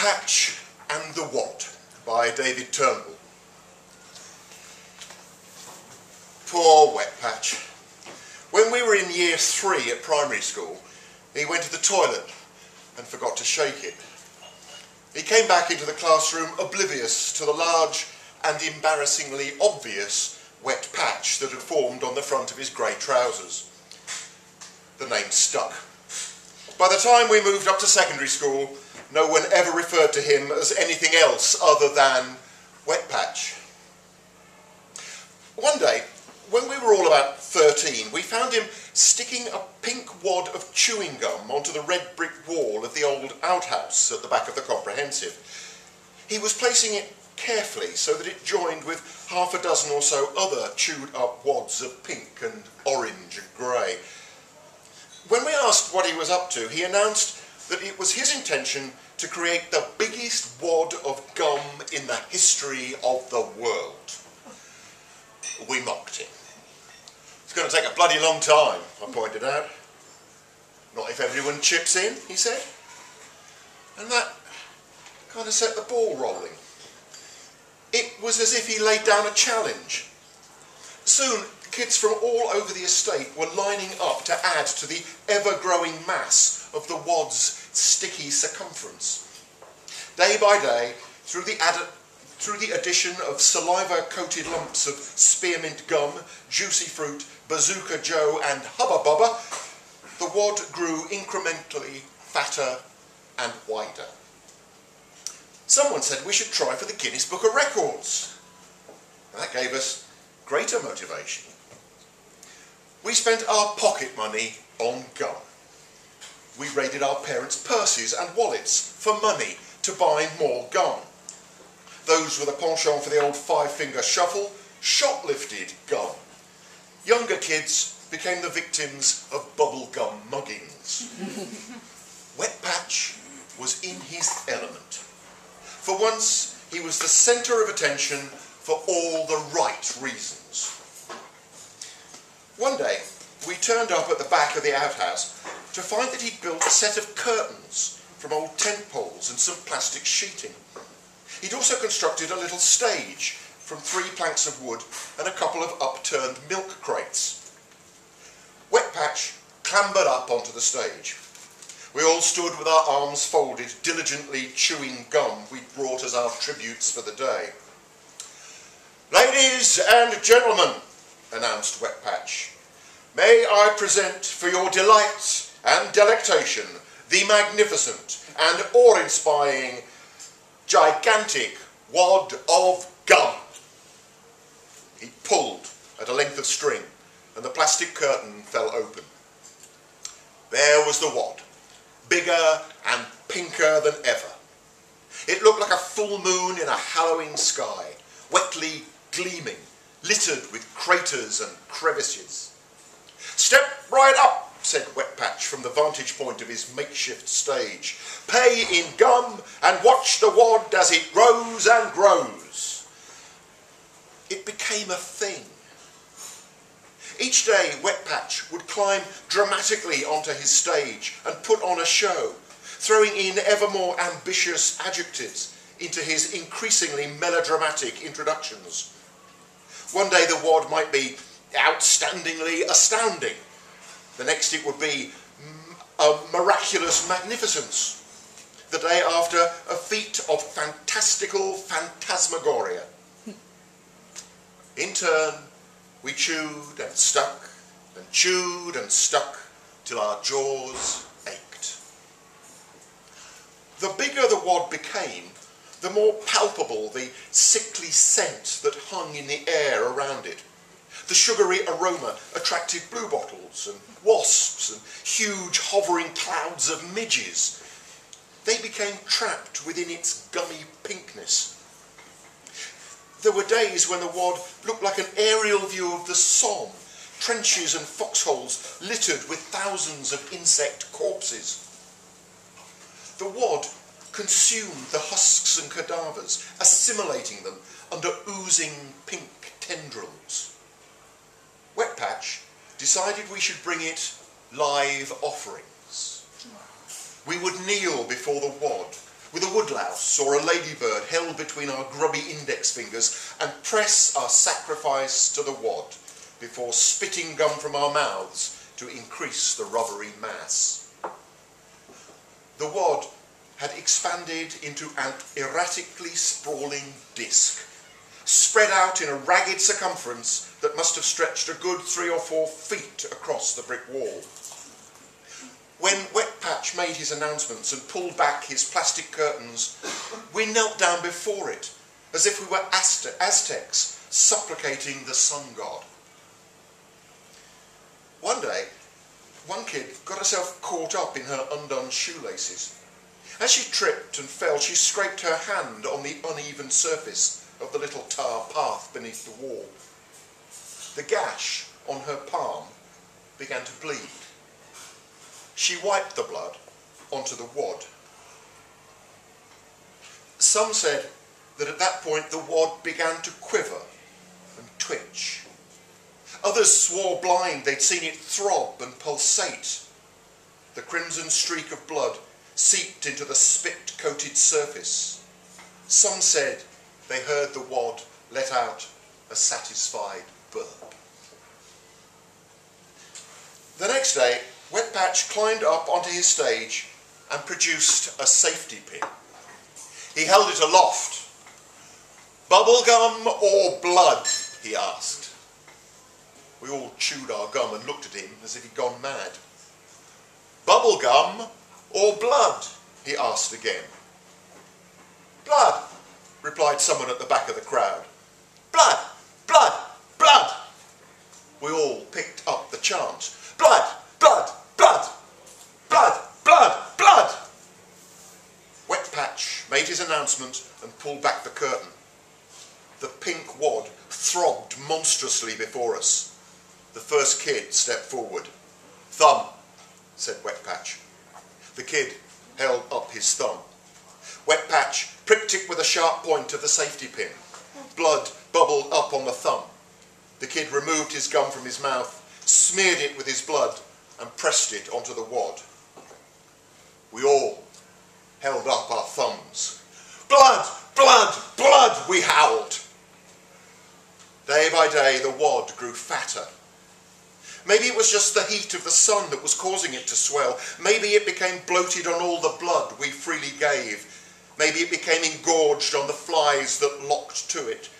Patch and the Wad by David Turnbull. Poor Wet Patch. When we were in year three at primary school, he went to the toilet and forgot to shake it. He came back into the classroom oblivious to the large and embarrassingly obvious wet patch that had formed on the front of his grey trousers. The name stuck. By the time we moved up to secondary school, no one ever referred to him as anything else other than Wet Patch. One day, when we were all about 13, we found him sticking a pink wad of chewing gum onto the red brick wall of the old outhouse at the back of the comprehensive. He was placing it carefully so that it joined with half a dozen or so other chewed up wads of pink and orange and grey. When we asked what he was up to, he announced that it was his intention to create the biggest wad of gum in the history of the world. We mocked him. It's going to take a bloody long time, I pointed out. Not if everyone chips in, he said. And that kind of set the ball rolling. It was as if he laid down a challenge. Soon, kids from all over the estate were lining up to add to the ever-growing mass of the wad's sticky circumference. Day by day, through the, through the addition of saliva-coated lumps of spearmint gum, juicy fruit, bazooka joe and hubba bubba, the wad grew incrementally fatter and wider. Someone said we should try for the Guinness Book of Records. That gave us greater motivation. We spent our pocket money on gum. We raided our parents' purses and wallets for money to buy more gum. Those with a penchant for the old five-finger shuffle shoplifted gum. Younger kids became the victims of bubblegum muggings. Wet Patch was in his element. For once, he was the centre of attention for all the right reasons. One day, we turned up at the back of the outhouse to find that he'd built a set of curtains from old tent poles and some plastic sheeting. He'd also constructed a little stage from three planks of wood and a couple of upturned milk crates. Wet Patch clambered up onto the stage. We all stood with our arms folded, diligently chewing gum we'd brought as our tributes for the day. Ladies and gentlemen, announced Wet Patch, may I present for your delight and delectation the magnificent and awe-inspiring gigantic wad of gum. He pulled at a length of string and the plastic curtain fell open. There was the wad, bigger and pinker than ever. It looked like a full moon in a hallowing sky, wetly gleaming, littered with craters and crevices. Step right up, said Wet Patch from the vantage point of his makeshift stage. Pay in gum and watch the wad as it grows and grows. It became a thing each day, Wet Patch would climb dramatically onto his stage and put on a show, throwing in ever more ambitious adjectives into his increasingly melodramatic introductions. One day the wad might be outstandingly astounding. The next it would be a miraculous magnificence. The day after, a feat of fantastical phantasmagoria. In turn, we chewed and stuck and chewed and stuck till our jaws ached. The bigger the wad became, the more palpable the sickly scent that hung in the air around it. The sugary aroma attracted bluebottles and wasps and huge hovering clouds of midges. They became trapped within its gummy pinkness there were days when the wad looked like an aerial view of the Somme, trenches and foxholes littered with thousands of insect corpses. The wad consumed the husks and cadavers, assimilating them under oozing pink tendrils. Wet Patch decided we should bring it live offerings. We would kneel before the wad, with a woodlouse or a ladybird held between our grubby index fingers and press our sacrifice to the wad before spitting gum from our mouths to increase the rubbery mass. The wad had expanded into an erratically sprawling disc, spread out in a ragged circumference that must have stretched a good three or four feet across the brick wall. When Wet Patch made his announcements and pulled back his plastic curtains, we knelt down before it, as if we were Aztecs supplicating the sun god. One day, one kid got herself caught up in her undone shoelaces. As she tripped and fell, she scraped her hand on the uneven surface of the little tar path beneath the wall. The gash on her palm began to bleed. She wiped the blood onto the wad. Some said that at that point the wad began to quiver and twitch. Others swore blind they'd seen it throb and pulsate. The crimson streak of blood seeped into the spit-coated surface. Some said they heard the wad let out a satisfied burp. The next day, Wet Patch climbed up onto his stage and produced a safety pin. He held it aloft. Bubblegum or blood? he asked. We all chewed our gum and looked at him as if he'd gone mad. Bubblegum or blood? he asked again. Blood, replied someone at the back of the crowd. Blood, blood, blood. We all picked up the chant. Blood, blood, blood, blood, blood, blood. Wet Patch made his announcement and pulled back the curtain. The pink wad throbbed monstrously before us. The first kid stepped forward. Thumb, said Wet Patch. The kid held up his thumb. Wet Patch pricked it with a sharp point of the safety pin. Blood bubbled up on the thumb. The kid removed his gum from his mouth, smeared it with his blood, and pressed it onto the wad. We all held up our thumbs. Blood! Blood! Blood! We howled. Day by day, the wad grew fatter. Maybe it was just the heat of the sun that was causing it to swell. Maybe it became bloated on all the blood we freely gave. Maybe it became engorged on the flies that locked to it.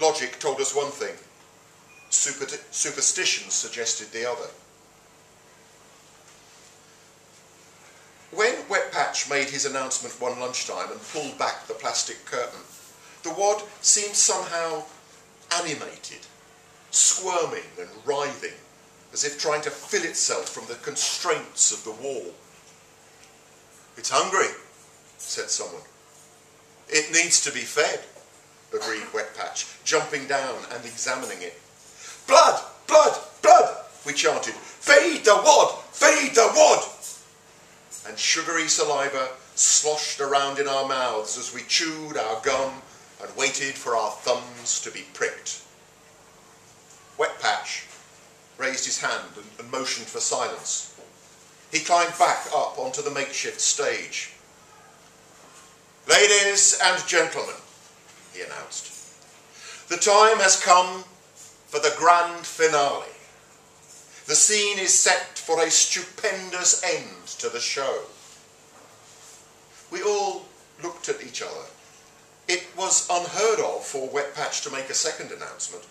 Logic told us one thing. Super superstition suggested the other. When Wet Patch made his announcement one lunchtime and pulled back the plastic curtain, the wad seemed somehow animated, squirming and writhing, as if trying to fill itself from the constraints of the wall. It's hungry, said someone. It needs to be fed, agreed Wet Patch, jumping down and examining it. Blood! Blood! Blood! We chanted. Feed the wad! Feed the wad! And sugary saliva sloshed around in our mouths as we chewed our gum and waited for our thumbs to be pricked. Wet Patch raised his hand and, and motioned for silence. He climbed back up onto the makeshift stage. Ladies and gentlemen, he announced, the time has come for the grand finale. The scene is set for a stupendous end to the show. We all looked at each other. It was unheard of for Wet Patch to make a second announcement.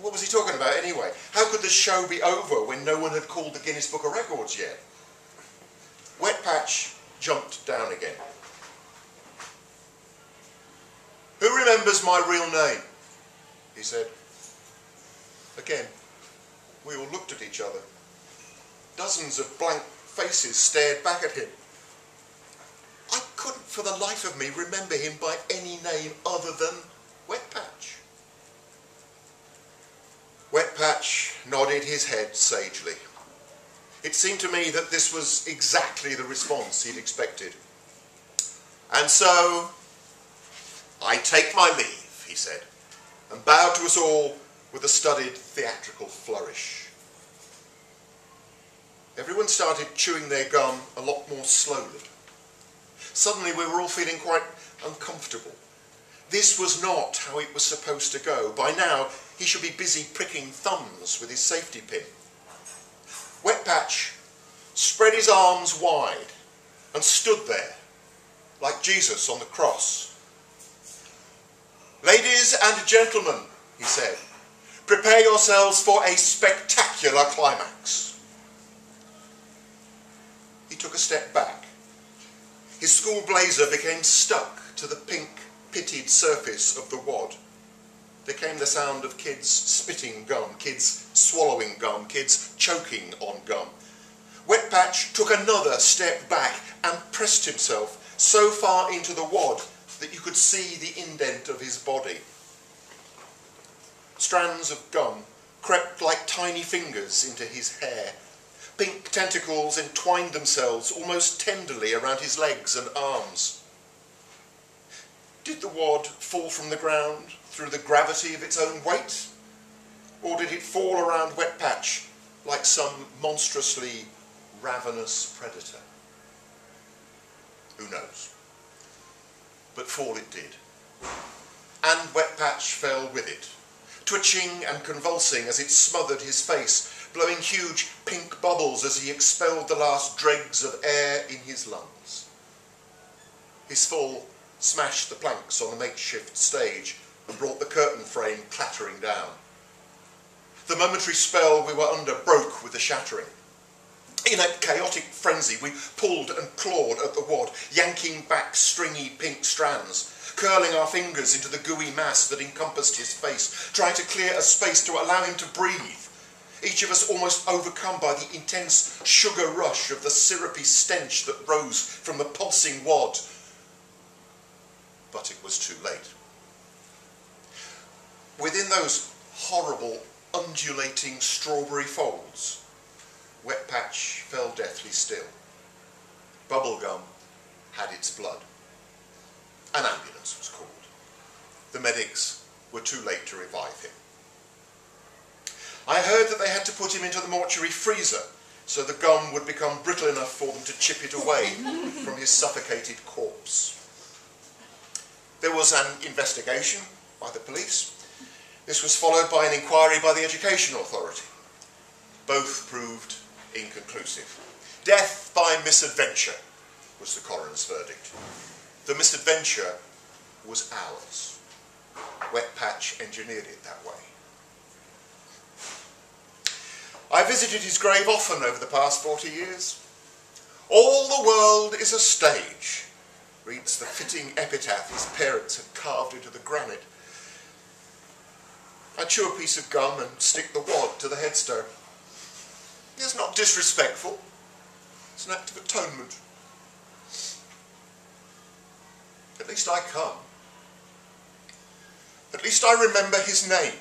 What was he talking about anyway? How could the show be over when no one had called the Guinness Book of Records yet? Wet Patch jumped down again. Who remembers my real name? He said. Again, we all looked at each other. Dozens of blank faces stared back at him. I couldn't for the life of me remember him by any name other than Wet Patch. Nodded his head sagely. It seemed to me that this was exactly the response he'd expected. And so, I take my leave, he said, and bowed to us all with a studied theatrical flourish. Everyone started chewing their gum a lot more slowly. Suddenly we were all feeling quite uncomfortable. This was not how it was supposed to go. By now, he should be busy pricking thumbs with his safety pin. Wetpatch spread his arms wide and stood there, like Jesus on the cross. Ladies and gentlemen, he said, prepare yourselves for a spectacular climax. He took a step back. His school blazer became stuck to the pink pitted surface of the wad. There came the sound of kids spitting gum, kids swallowing gum, kids choking on gum. Wetpatch took another step back and pressed himself so far into the wad that you could see the indent of his body. Strands of gum crept like tiny fingers into his hair. Pink tentacles entwined themselves almost tenderly around his legs and arms. Did the wad fall from the ground through the gravity of its own weight? Or did it fall around Wetpatch like some monstrously ravenous predator? Who knows? But fall it did. And Wetpatch fell with it, twitching and convulsing as it smothered his face, blowing huge pink bubbles as he expelled the last dregs of air in his lungs. His fall smashed the planks on the makeshift stage and brought the curtain frame clattering down. The momentary spell we were under broke with the shattering. In a chaotic frenzy, we pulled and clawed at the wad, yanking back stringy pink strands, curling our fingers into the gooey mass that encompassed his face, trying to clear a space to allow him to breathe. Each of us almost overcome by the intense sugar rush of the syrupy stench that rose from the pulsing wad but it was too late. Within those horrible, undulating strawberry folds, Wetpatch fell deathly still. Bubblegum had its blood. An ambulance was called. The medics were too late to revive him. I heard that they had to put him into the mortuary freezer so the gum would become brittle enough for them to chip it away from his suffocated corpse. There was an investigation by the police. This was followed by an inquiry by the Education Authority. Both proved inconclusive. Death by misadventure was the coroner's verdict. The misadventure was ours. Wet Patch engineered it that way. I visited his grave often over the past 40 years. All the world is a stage, reads the fitting epitaph his parents had carved into the granite. I chew a piece of gum and stick the wad to the headstone. It's not disrespectful. It's an act of atonement. At least I come. At least I remember his name.